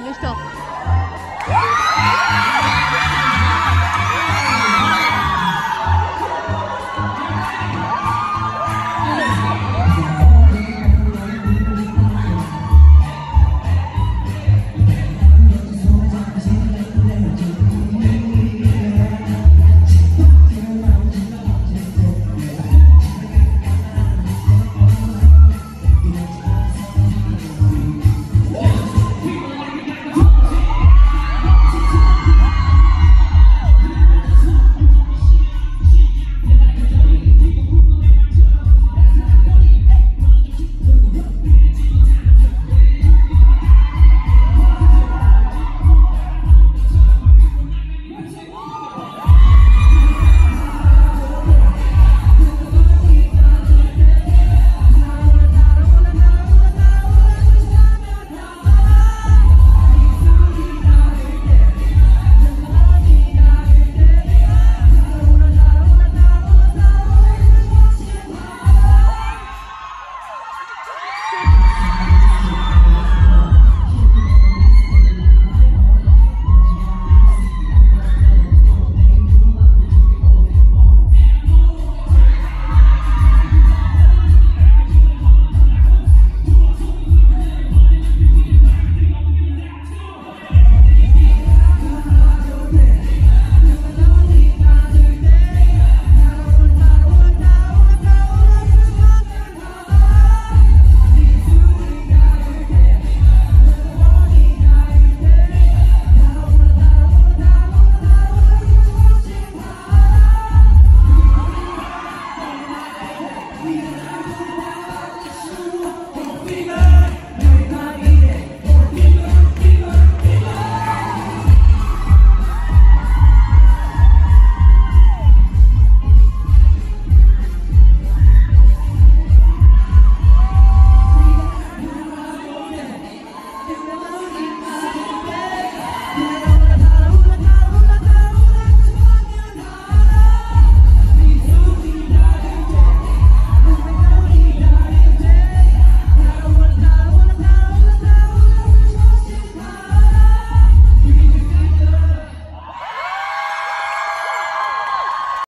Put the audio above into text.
木人。